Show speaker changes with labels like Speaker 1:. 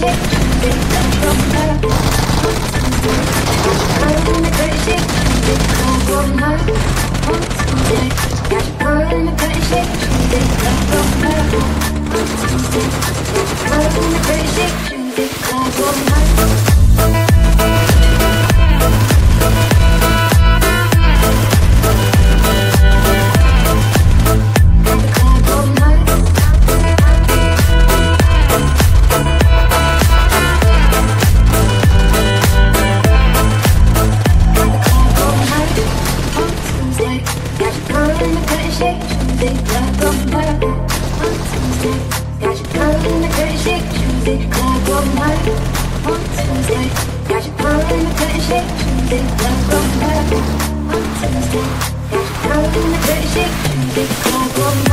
Speaker 1: Thank you. on. Got your collar in the dirty shape, big clap on my on Tuesday. Got your collar in the dirty shape, big clap on my on Tuesday. Got your collar in the dirty shape, big clap on my